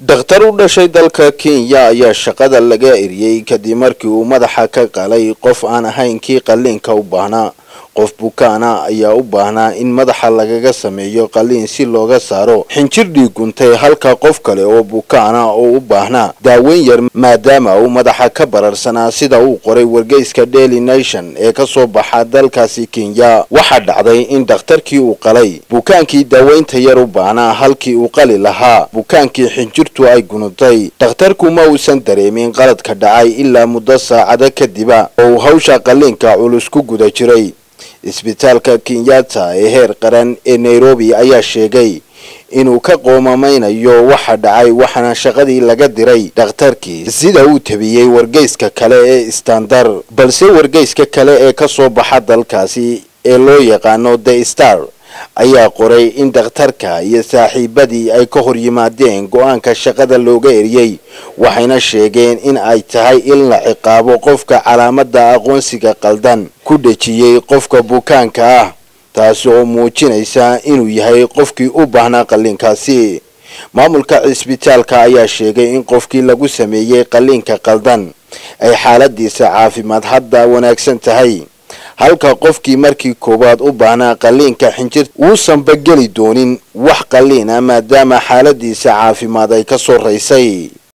dhakhtar u dhashay dalka kenya ayaa shaqada laga eriyey kadib markii uu madaxa ka qalay qof aan ahayn kii qalliinka u baahnaa qof bukaana ayaa u baahnaa in madaxa lagaga sameeyo qalliin si looga saaro xinjir dhiig guntay halka qof kale oo bukaana oo u baahnaa. Daaweyn yar maadaama uu madaxa ka bararsanaa sida uu qoray wargeyska daily nation ee ka soo baxa dalkaasi kenya waxaa dhacday in dhakhtarkii uu qalay. Bukaankii daaweynta yar u baahnaa halkii uu qali lahaa. Bukaankii xinjirtu ay gunutay dhakhtarku ma uusan dareemin qaladka dhacay ilaa muddo saacado kadiba oo uu hawsha qalliinka culus ku guda jiray isbitaalka kenyatta ee heer qaran ee nairobi ayaa sheegay inuu ka qoomameynayo waxa dhacay waxaana shaqadii laga diray dhakhtarkii. Sida uu tabiyey wargeyska kale ee standar balse wargeyska kale ee ka soo baxa dalkaasi ee loo yaqaano the star ayaa qoray in dhakhtarka iyo saaxiibadii ay ka hor yimaadeen go'aanka shaqada looga eriyey waxayna sheegeen in ay tahay in la ciqaabo qofka calaamada aqoonsiga qaldan ku dhejiyey qofka bukaanka ah taasi oo muujinaysa inuu yahay qofkii u baahnaa qalliinkaasi maamulka cisbitaalka ayaa sheegay in qofkii lagu sameeyey qalliinka qaldan ay xaaladiisa caafimaad hadda wanaagsan tahay halka qofkii markii koowaad u baahnaa qalliinka xinjirta uusanba geli doonin wax qalliin ah maadaama xaaladiisa caafimaad ay ka soo raysay